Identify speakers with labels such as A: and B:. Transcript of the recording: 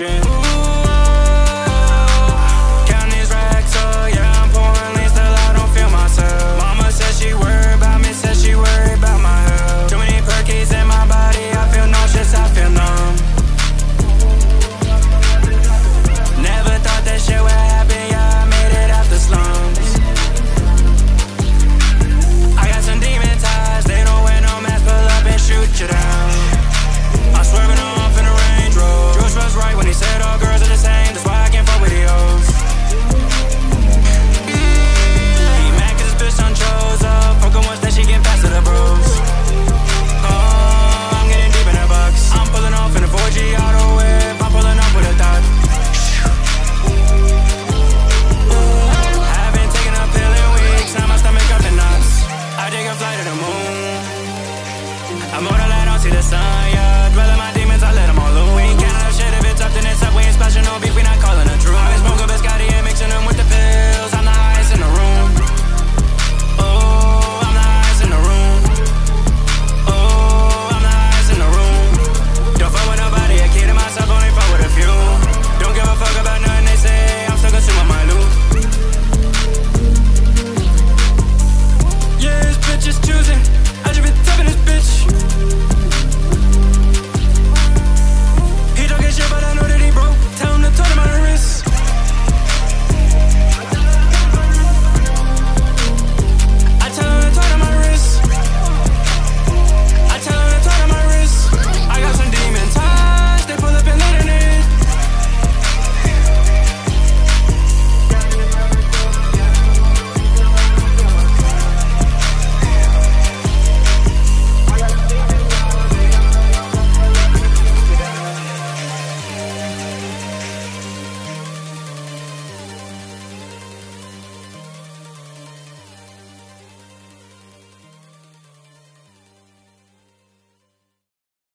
A: attraction see the sun, yeah. Dwelling my demons, I let them all loose. We ain't catching shit if it's up, then it's up. We ain't splashing no beef, we not calling a truce.